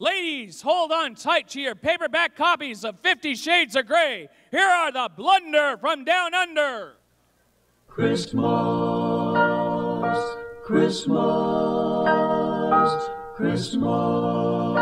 Ladies, hold on tight to your paperback copies of Fifty Shades of Grey. Here are the Blunder from Down Under. Christmas, Christmas, Christmas.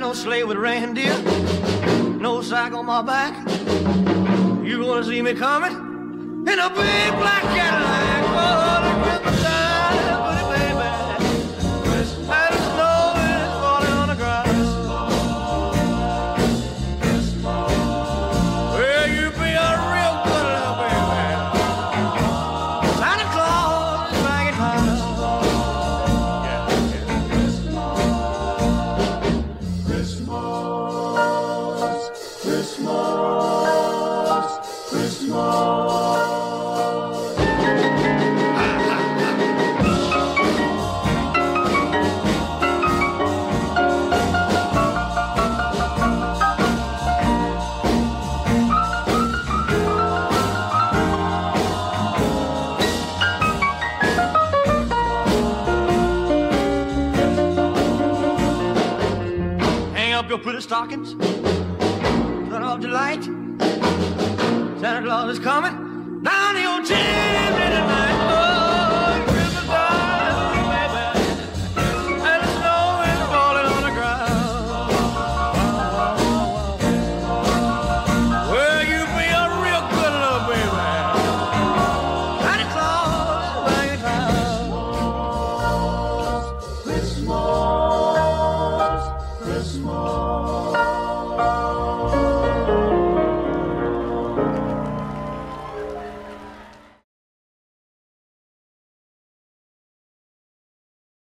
No sleigh with reindeer, no sack on my back. You gonna see me coming in a big black Cadillac? Your pretty stockings. Turn off the light. Santa Claus is coming